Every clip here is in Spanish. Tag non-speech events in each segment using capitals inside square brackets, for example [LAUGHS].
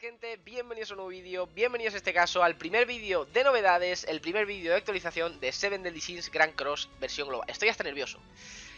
gente, bienvenidos a un nuevo vídeo, bienvenidos en este caso al primer vídeo de novedades, el primer vídeo de actualización de Seven Deadly Sins Grand Cross versión global. Estoy hasta nervioso.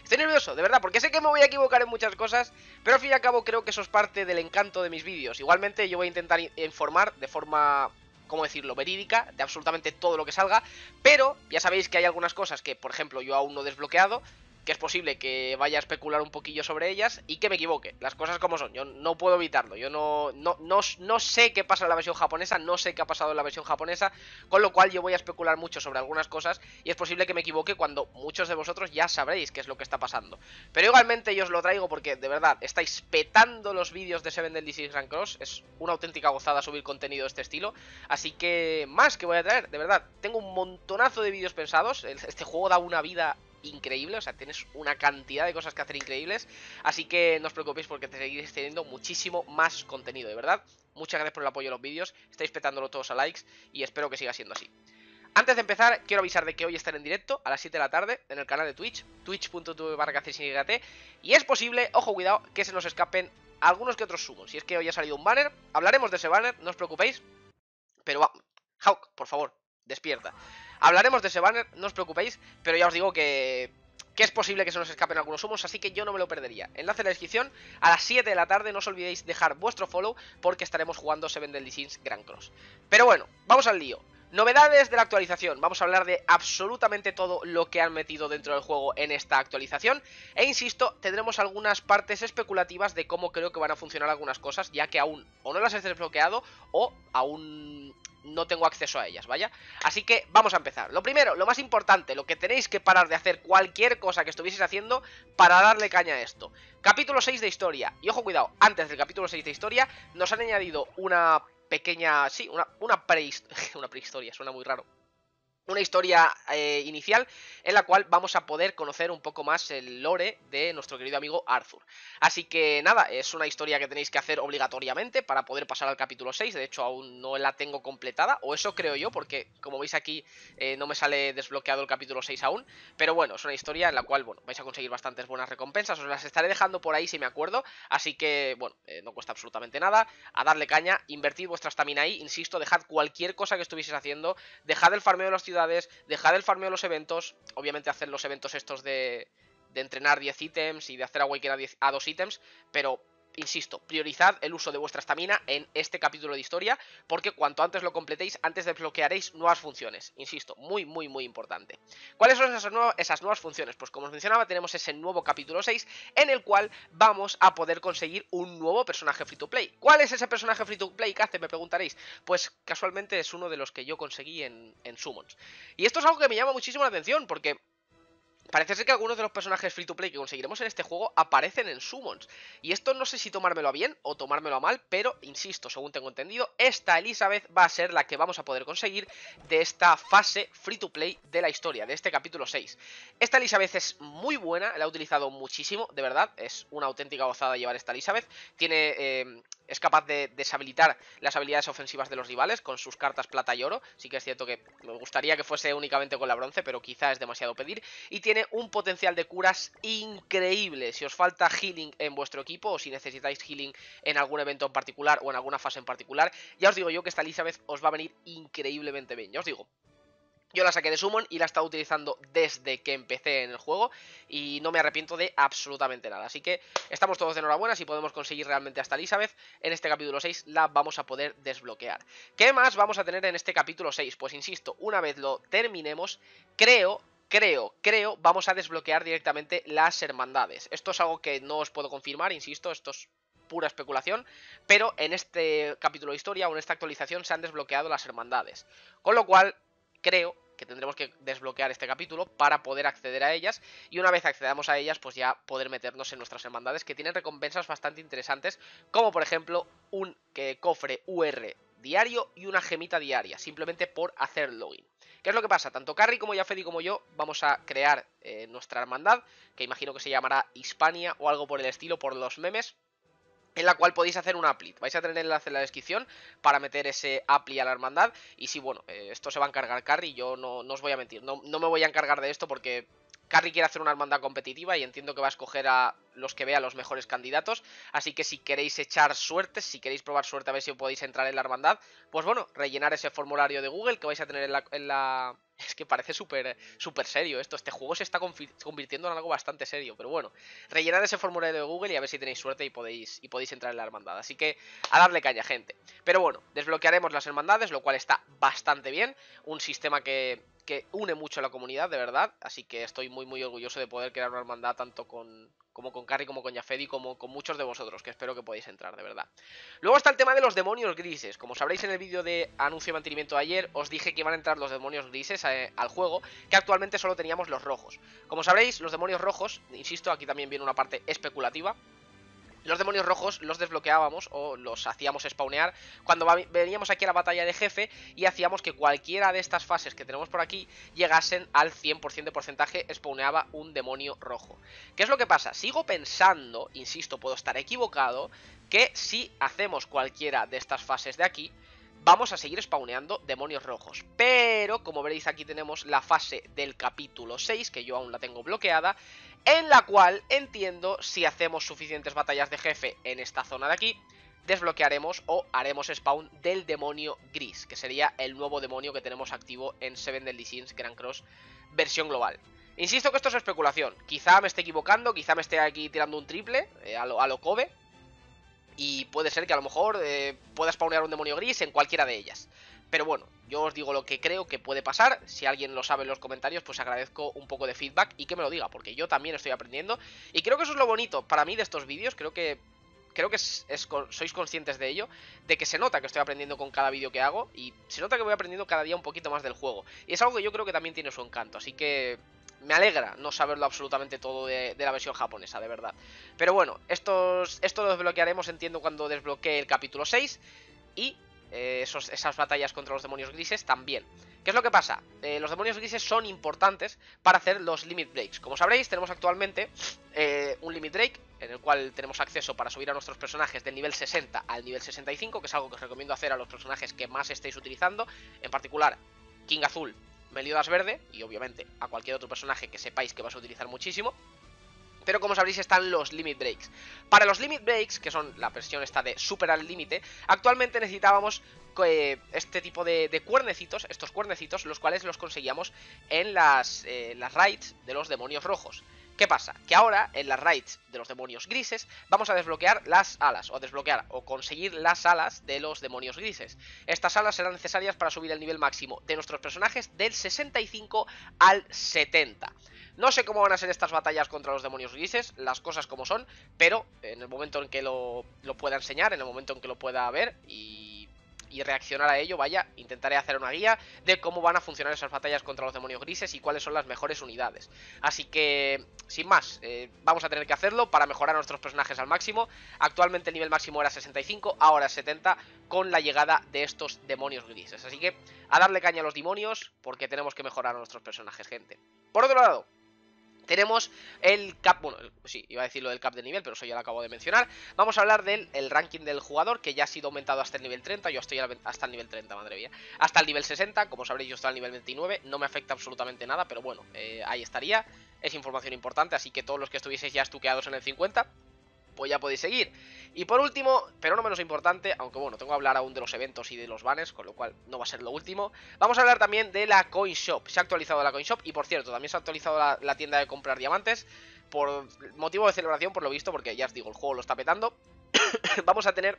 Estoy nervioso, de verdad, porque sé que me voy a equivocar en muchas cosas, pero al fin y al cabo creo que eso es parte del encanto de mis vídeos. Igualmente yo voy a intentar informar de forma ¿cómo decirlo?, verídica de absolutamente todo lo que salga, pero ya sabéis que hay algunas cosas que, por ejemplo, yo aún no he desbloqueado, que es posible que vaya a especular un poquillo sobre ellas y que me equivoque. Las cosas como son, yo no puedo evitarlo. Yo no, no, no, sé qué pasa en la versión japonesa, no sé qué ha pasado en la versión japonesa, con lo cual yo voy a especular mucho sobre algunas cosas y es posible que me equivoque cuando muchos de vosotros ya sabréis qué es lo que está pasando. Pero igualmente yo os lo traigo porque de verdad estáis petando los vídeos de Seven Deadly Six Grand Cross, es una auténtica gozada subir contenido de este estilo, así que más que voy a traer, de verdad, tengo un montonazo de vídeos pensados, este juego da una vida increíble, o sea, tienes una cantidad de cosas que hacer increíbles, así que no os preocupéis porque te seguiréis teniendo muchísimo más contenido, de verdad. Muchas gracias por el apoyo a los vídeos, estáis petándolo todos a likes y espero que siga siendo así. Antes de empezar, quiero avisar de que hoy estaré en directo a las 7 de la tarde en el canal de Twitch, twitch.tv barra y es posible, ojo cuidado, que se nos escapen algunos que otros sumos. Si es que hoy ha salido un banner, hablaremos de ese banner, no os preocupéis, pero va, Hawk, por favor, despierta. Hablaremos de ese banner, no os preocupéis, pero ya os digo que, es posible que se nos escapen algunos humos, así que yo no me lo perdería. Enlace en la descripción, a las 7 de la tarde no os olvidéis dejar vuestro follow porque estaremos jugando Seven Deadly Sins Grand Cross. Pero bueno, vamos al lío. Novedades de la actualización, vamos a hablar de absolutamente todo lo que han metido dentro del juego en esta actualización E insisto, tendremos algunas partes especulativas de cómo creo que van a funcionar algunas cosas Ya que aún o no las he desbloqueado o aún no tengo acceso a ellas, ¿vaya? Así que vamos a empezar. Lo primero, lo más importante, lo que tenéis que parar de hacer cualquier cosa que estuvieseis haciendo para darle caña a esto. Capítulo 6 de historia. Y ojo, cuidado, antes del capítulo 6 de historia nos han añadido una pequeña... Sí, una, una, [LAUGHS] una prehistoria, suena muy raro una historia eh, inicial en la cual vamos a poder conocer un poco más el lore de nuestro querido amigo Arthur. Así que nada, es una historia que tenéis que hacer obligatoriamente para poder pasar al capítulo 6, de hecho aún no la tengo completada, o eso creo yo, porque como veis aquí eh, no me sale desbloqueado el capítulo 6 aún, pero bueno, es una historia en la cual, bueno, vais a conseguir bastantes buenas recompensas, os las estaré dejando por ahí si me acuerdo, así que, bueno, eh, no cuesta absolutamente nada, a darle caña, invertid vuestra estamina ahí, insisto, dejad cualquier cosa que estuvieseis haciendo, dejad el farmeo de las dejar el farmeo de los eventos, obviamente hacer los eventos estos de, de entrenar 10 ítems y de hacer a, 10, a 2 ítems, pero insisto, priorizad el uso de vuestra estamina en este capítulo de historia, porque cuanto antes lo completéis, antes desbloquearéis nuevas funciones. Insisto, muy, muy, muy importante. ¿Cuáles son esas, nuevas, funciones? Pues como os mencionaba, tenemos ese nuevo capítulo 6, en el cual vamos a poder conseguir un nuevo personaje free to play. ¿Cuál es ese personaje free to play que hace? Me preguntaréis. Pues casualmente es uno de los que yo conseguí en, en Summons. Y esto es algo que me llama muchísimo la atención, porque Parece ser que algunos de los personajes free to play que conseguiremos en este juego aparecen en summons. Y esto no sé si tomármelo a bien o tomármelo a mal, pero insisto, según tengo entendido, esta Elizabeth va a ser la que vamos a poder conseguir de esta fase free to play de la historia, de este capítulo 6. Esta Elizabeth es muy buena, la he utilizado muchísimo, de verdad, es una auténtica gozada llevar esta Elizabeth. Tiene eh, es capaz de deshabilitar las habilidades ofensivas de los rivales con sus cartas plata y oro. Sí que es cierto que me gustaría que fuese únicamente con la bronce, pero quizá es demasiado pedir. Y tiene un potencial de curas increíble. Si os falta healing en vuestro equipo o si necesitáis healing en algún evento en particular o en alguna fase en particular, ya os digo yo que esta Elizabeth os va a venir increíblemente bien. Ya os digo, yo la saqué de Summon y la he estado utilizando desde que empecé en el juego y no me arrepiento de absolutamente nada. Así que estamos todos de enhorabuena, si podemos conseguir realmente hasta Elizabeth, en este capítulo 6 la vamos a poder desbloquear. ¿Qué más vamos a tener en este capítulo 6? Pues insisto, una vez lo terminemos, creo creo, creo, vamos a desbloquear directamente las hermandades. Esto es algo que no os puedo confirmar, insisto, esto es pura especulación, pero en este capítulo de historia o en esta actualización se han desbloqueado las hermandades. Con lo cual, creo que tendremos que desbloquear este capítulo para poder acceder a ellas y una vez accedamos a ellas pues ya poder meternos en nuestras hermandades que tienen recompensas bastante interesantes como por ejemplo un cofre UR diario y una gemita diaria simplemente por hacer login. ¿Qué es lo que pasa? Tanto Carrie como Jafedi como yo vamos a crear eh, nuestra hermandad que imagino que se llamará Hispania o algo por el estilo por los memes en la cual podéis hacer un apply. Vais a tener el enlace en la descripción para meter ese apply a la hermandad. Y si, bueno, eh, esto se va a encargar Carry, yo no, no, os voy a mentir, no, no me voy a encargar de esto porque Carry quiere hacer una hermandad competitiva y entiendo que va a escoger a los que vea los mejores candidatos. Así que si queréis echar suerte, si queréis probar suerte a ver si podéis entrar en la hermandad, pues bueno, rellenar ese formulario de Google que vais a tener en la... [LAUGHS] Es que parece súper súper serio esto. Este juego se está convirtiendo en algo bastante serio. Pero bueno, rellenar ese formulario de Google y a ver si tenéis suerte y podéis, y podéis entrar en la hermandad. Así que a darle caña, gente. Pero bueno, desbloquearemos las hermandades, lo cual está bastante bien. Un sistema que, que une mucho a la comunidad, de verdad. Así que estoy muy muy orgulloso de poder crear una hermandad tanto con, como con Carrie, como con Jafedi, como con muchos de vosotros, que espero que podáis entrar, de verdad. Luego está el tema de los demonios grises. Como sabréis en el vídeo de anuncio y mantenimiento de ayer, os dije que iban a entrar los demonios grises eh, al juego, que actualmente solo teníamos los rojos. Como sabréis, los demonios rojos, insisto, aquí también viene una parte especulativa, los demonios rojos los desbloqueábamos o los hacíamos spawnear cuando veníamos aquí a la batalla de jefe y hacíamos que cualquiera de estas fases que tenemos por aquí llegasen al 100% de porcentaje, spawneaba un demonio rojo. ¿Qué es lo que pasa? Sigo pensando, insisto, puedo estar equivocado, que si hacemos cualquiera de estas fases de aquí, vamos a seguir spawneando demonios rojos. Pero, como veréis, aquí tenemos la fase del capítulo 6, que yo aún la tengo bloqueada, en la cual entiendo si hacemos suficientes batallas de jefe en esta zona de aquí, desbloquearemos o haremos spawn del demonio gris, que sería el nuevo demonio que tenemos activo en Seven Deadly Sins Grand Cross versión global. Insisto que esto es especulación, quizá me esté equivocando, quizá me esté aquí tirando un triple eh, a, lo, a, Kobe, y puede ser que a lo mejor eh, pueda spawnear un demonio gris en cualquiera de ellas. Pero bueno, yo os digo lo que creo que puede pasar. Si alguien lo sabe en los comentarios, pues agradezco un poco de feedback y que me lo diga, porque yo también estoy aprendiendo. Y creo que eso es lo bonito para mí de estos vídeos. Creo que creo que sois conscientes de ello, de que se nota que estoy aprendiendo con cada vídeo que hago y se nota que voy aprendiendo cada día un poquito más del juego. Y es algo que yo creo que también tiene su encanto, así que me alegra no saberlo absolutamente todo de, la versión japonesa, de verdad. Pero bueno, estos, esto lo desbloquearemos, entiendo, cuando desbloquee el capítulo 6 y eh, esas batallas contra los demonios grises también. ¿Qué es lo que pasa? Eh, los demonios grises son importantes para hacer los limit breaks. Como sabréis, tenemos actualmente eh, un limit break en el cual tenemos acceso para subir a nuestros personajes del nivel 60 al nivel 65, que es algo que os recomiendo hacer a los personajes que más estéis utilizando, en particular King Azul, Meliodas Verde y obviamente a cualquier otro personaje que sepáis que vas a utilizar muchísimo. Pero como sabréis están los Limit Breaks. Para los Limit Breaks, que son la versión esta de super al límite, actualmente necesitábamos eh, este tipo de, cuernecitos, estos cuernecitos, los cuales los conseguíamos en las, eh, las raids de los demonios rojos. ¿Qué pasa? Que ahora, en las raids de los demonios grises, vamos a desbloquear las alas, o desbloquear, o conseguir las alas de los demonios grises. Estas alas serán necesarias para subir el nivel máximo de nuestros personajes del 65 al 70. No sé cómo van a ser estas batallas contra los demonios grises, las cosas como son, pero en el momento en que lo, lo pueda enseñar, en el momento en que lo pueda ver y y reaccionar a ello, vaya, intentaré hacer una guía de cómo van a funcionar esas batallas contra los demonios grises y cuáles son las mejores unidades. Así que, sin más, eh, vamos a tener que hacerlo para mejorar nuestros personajes al máximo. Actualmente el nivel máximo era 65, ahora es 70 con la llegada de estos demonios grises. Así que a darle caña a los demonios porque tenemos que mejorar a nuestros personajes, gente. Por otro lado, tenemos el cap, bueno, sí, iba a decir lo del cap de nivel, pero eso ya lo acabo de mencionar. Vamos a hablar del ranking del jugador, que ya ha sido aumentado hasta el nivel 30, yo estoy hasta el nivel 30, madre mía. Hasta el nivel 60, como sabréis yo estoy al nivel 29, no me afecta absolutamente nada, pero bueno, eh, ahí estaría. Es información importante, así que todos los que estuvieseis ya estuqueados en el 50, pues ya podéis seguir. Y por último, pero no menos importante, aunque bueno, tengo que hablar aún de los eventos y de los banners, con lo cual no va a ser lo último, vamos a hablar también de la Coin Shop. Se ha actualizado la Coin Shop y por cierto, también se ha actualizado la, tienda de comprar diamantes por motivo de celebración, por lo visto, porque ya os digo, el juego lo está petando. [COUGHS] vamos a tener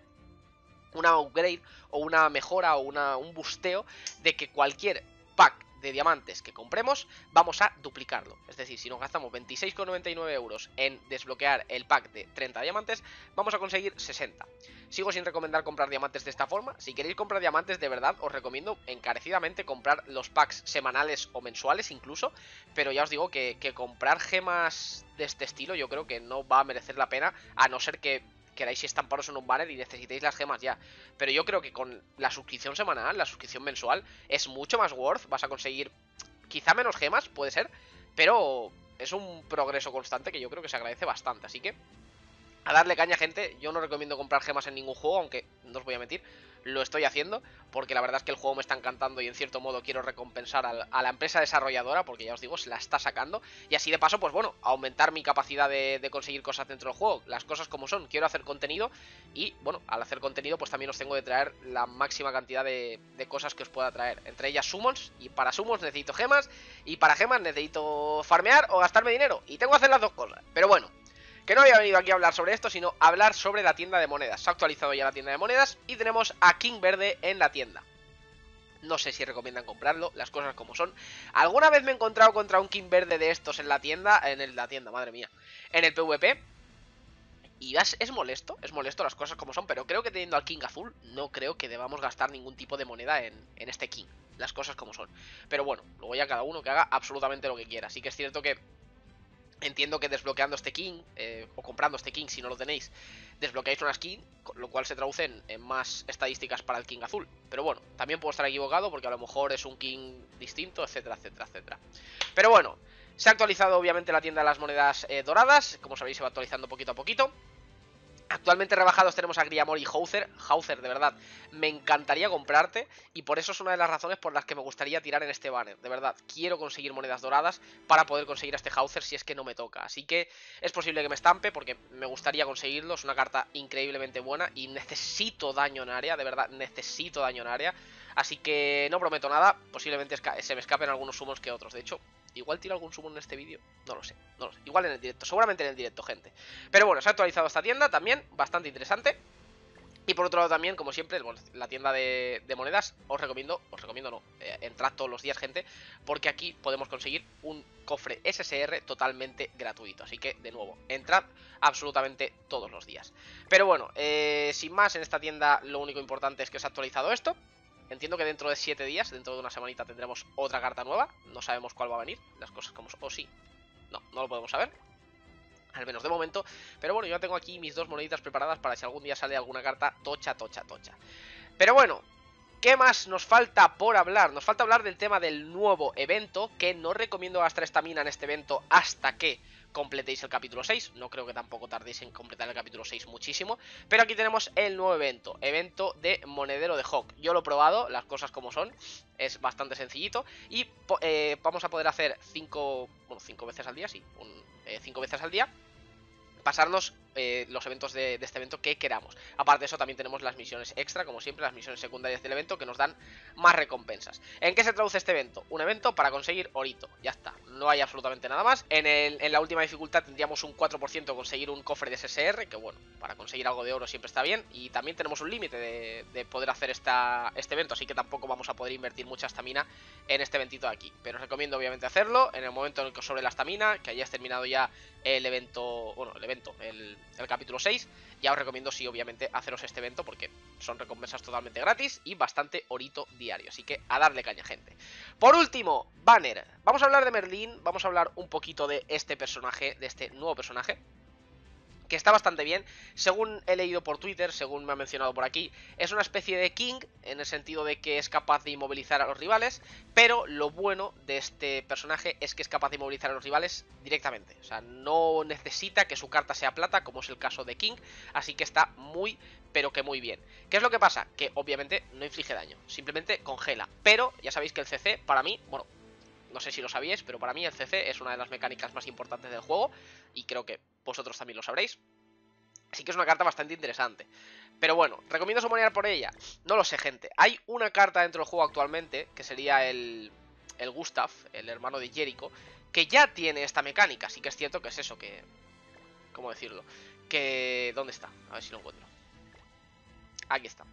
una upgrade o una mejora o una, un busteo de que cualquier pack de diamantes que compremos, vamos a duplicarlo. Es decir, si nos gastamos 26,99 euros en desbloquear el pack de 30 diamantes, vamos a conseguir 60. Sigo sin recomendar comprar diamantes de esta forma. Si queréis comprar diamantes, de verdad, os recomiendo encarecidamente comprar los packs semanales o mensuales incluso. Pero ya os digo que, que comprar gemas de este estilo yo creo que no va a merecer la pena, a no ser que queráis estamparos en un banner y necesitéis las gemas ya. Pero yo creo que con la suscripción semanal, la suscripción mensual, es mucho más worth. Vas a conseguir quizá menos gemas, puede ser, pero es un progreso constante que yo creo que se agradece bastante. Así que a darle caña, gente. Yo no recomiendo comprar gemas en ningún juego, aunque no os voy a mentir lo estoy haciendo, porque la verdad es que el juego me está encantando y en cierto modo quiero recompensar a la empresa desarrolladora, porque ya os digo, se la está sacando, y así de paso, pues bueno, aumentar mi capacidad de, conseguir cosas dentro del juego, las cosas como son, quiero hacer contenido, y bueno, al hacer contenido, pues también os tengo de traer la máxima cantidad de, de cosas que os pueda traer, entre ellas summons, y para summons necesito gemas, y para gemas necesito farmear o gastarme dinero, y tengo que hacer las dos cosas, pero bueno, que no había venido aquí a hablar sobre esto, sino hablar sobre la tienda de monedas. Se ha actualizado ya la tienda de monedas y tenemos a King Verde en la tienda. No sé si recomiendan comprarlo, las cosas como son. Alguna vez me he encontrado contra un King Verde de estos en la tienda, en la tienda, madre mía, en el PvP. Y es, molesto, es molesto las cosas como son, pero creo que teniendo al King azul, no creo que debamos gastar ningún tipo de moneda en, en este King. Las cosas como son. Pero bueno, luego ya cada uno que haga absolutamente lo que quiera. Así que es cierto que Entiendo que desbloqueando este king, eh, o comprando este king si no lo tenéis, desbloqueáis una skin, lo cual se traduce en, más estadísticas para el king azul. Pero bueno, también puedo estar equivocado porque a lo mejor es un king distinto, etcétera, etcétera, etcétera. Pero bueno, se ha actualizado obviamente la tienda de las monedas eh, doradas, como sabéis se va actualizando poquito a poquito. Actualmente rebajados tenemos a Griamor y Hauser. Hauser, de verdad, me encantaría comprarte y por eso es una de las razones por las que me gustaría tirar en este banner. De verdad, quiero conseguir monedas doradas para poder conseguir a este Hauser si es que no me toca. Así que es posible que me estampe porque me gustaría conseguirlo. Es una carta increíblemente buena y necesito daño en área, de verdad, necesito daño en área. Así que no prometo nada, posiblemente se me escapen algunos sumos que otros. De hecho, Igual tiro algún summon en este vídeo. No lo sé, no lo sé. Igual en el directo, seguramente en el directo, gente. Pero bueno, se ha actualizado esta tienda también, bastante interesante. Y por otro lado también, como siempre, la tienda de, monedas, os recomiendo, os recomiendo no, eh, entrad todos los días, gente, porque aquí podemos conseguir un cofre SSR totalmente gratuito. Así que, de nuevo, entrad absolutamente todos los días. Pero bueno, eh, sin más, en esta tienda lo único importante es que se ha actualizado esto. Entiendo que dentro de 7 días, dentro de una semanita, tendremos otra carta nueva. No sabemos cuál va a venir, las cosas como... O sí. No, no lo podemos saber. Al menos de momento. Pero bueno, yo tengo aquí mis dos moneditas preparadas para si algún día sale alguna carta tocha, tocha, tocha. Pero bueno, ¿Qué más nos falta por hablar? Nos falta hablar del tema del nuevo evento, que no recomiendo gastar estamina en este evento hasta que completéis el capítulo 6. No creo que tampoco tardéis en completar el capítulo 6 muchísimo. Pero aquí tenemos el nuevo evento, evento de monedero de Hawk. Yo lo he probado, las cosas como son, es bastante sencillito. Y eh, vamos a poder hacer 5, bueno, 5 veces al día, sí, 5 eh, veces al día pasarnos eh, los eventos de, este evento que queramos. Aparte de eso, también tenemos las misiones extra, como siempre, las misiones secundarias del evento que nos dan más recompensas. ¿En qué se traduce este evento? Un evento para conseguir orito, ya está, no hay absolutamente nada más. En, en la última dificultad tendríamos un 4% conseguir un cofre de SSR, que bueno, para conseguir algo de oro siempre está bien. Y también tenemos un límite de, poder hacer esta, este evento, así que tampoco vamos a poder invertir mucha estamina en este eventito de aquí. Pero os recomiendo obviamente hacerlo en el momento en el que os sobre la estamina, que hayáis terminado ya el evento, bueno, el evento, el, capítulo 6. Ya os recomiendo, sí, obviamente, haceros este evento porque son recompensas totalmente gratis y bastante orito diario. Así que a darle caña, gente. Por último, banner. Vamos a hablar de Merlín, vamos a hablar un poquito de este personaje, de este nuevo personaje que está bastante bien. Según he leído por Twitter, según me ha mencionado por aquí, es una especie de King, en el sentido de que es capaz de inmovilizar a los rivales, pero lo bueno de este personaje es que es capaz de inmovilizar a los rivales directamente. O sea, no necesita que su carta sea plata, como es el caso de King, así que está muy, pero que muy bien. ¿Qué es lo que pasa? Que obviamente no inflige daño, simplemente congela. Pero ya sabéis que el CC, para mí, bueno, no sé si lo sabíais, pero para mí el CC es una de las mecánicas más importantes del juego y creo que vosotros también lo sabréis. Así que es una carta bastante interesante. Pero bueno, ¿recomiendo sumonear por ella? No lo sé, gente. Hay una carta dentro del juego actualmente, que sería el, el Gustav, el hermano de Jericho, que ya tiene esta mecánica. Así que es cierto que es eso, que... ¿Cómo decirlo? Que... ¿Dónde está? A ver si lo encuentro. Aquí está.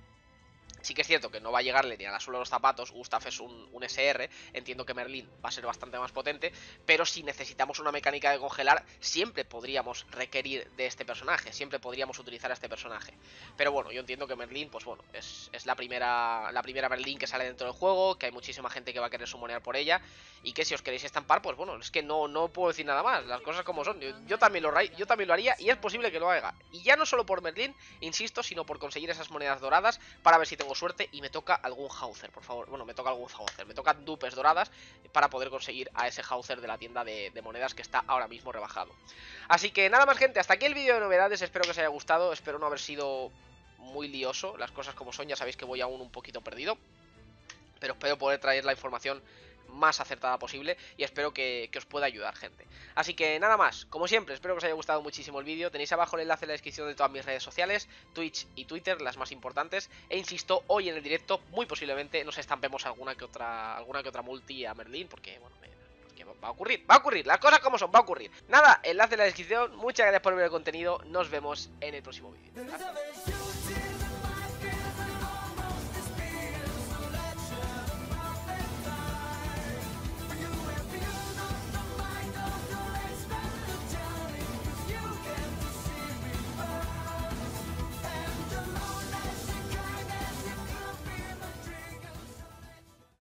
Sí que es cierto que no va a llegarle ni a la suela de los zapatos, Gustav es un, SR, entiendo que Merlin va a ser bastante más potente, pero si necesitamos una mecánica de congelar, siempre podríamos requerir de este personaje, siempre podríamos utilizar a este personaje. Pero bueno, yo entiendo que Merlin, pues bueno, es, la primera la primera Merlin que sale dentro del juego, que hay muchísima gente que va a querer sumonear por ella, y que si os queréis estampar, pues bueno, es que no, no puedo decir nada más, las cosas como son, yo, también lo, yo también lo haría, y es posible que lo haga. Y ya no solo por Merlin, insisto, sino por conseguir esas monedas doradas, para ver si tengo suerte y me toca algún Hauser, por favor. Bueno, me toca algún Hauser. Me tocan dupes doradas para poder conseguir a ese Hauser de la tienda de, de monedas que está ahora mismo rebajado. Así que nada más, gente. Hasta aquí el vídeo de novedades. Espero que os haya gustado. Espero no haber sido muy lioso. Las cosas como son, ya sabéis que voy aún un poquito perdido. Pero espero poder traer la información más acertada posible y espero que, os pueda ayudar, gente. Así que nada más, como siempre, espero que os haya gustado muchísimo el vídeo. Tenéis abajo el enlace en la descripción de todas mis redes sociales, Twitch y Twitter, las más importantes. E insisto, hoy en el directo, muy posiblemente nos estampemos alguna que otra, alguna que otra multi a Merlin, porque bueno, va a ocurrir, va a ocurrir, las cosas como son, va a ocurrir. Nada, enlace en la descripción, muchas gracias por ver el contenido, nos vemos en el próximo vídeo.